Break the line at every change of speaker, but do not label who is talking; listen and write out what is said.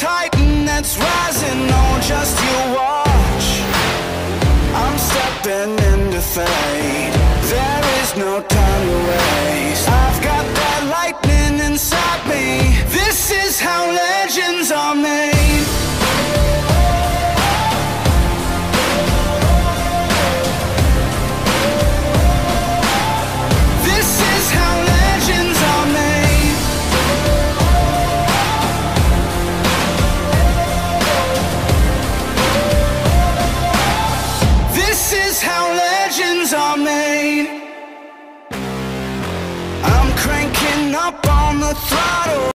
It's rising on, just you watch. I'm stepping into fate There is no time to waste how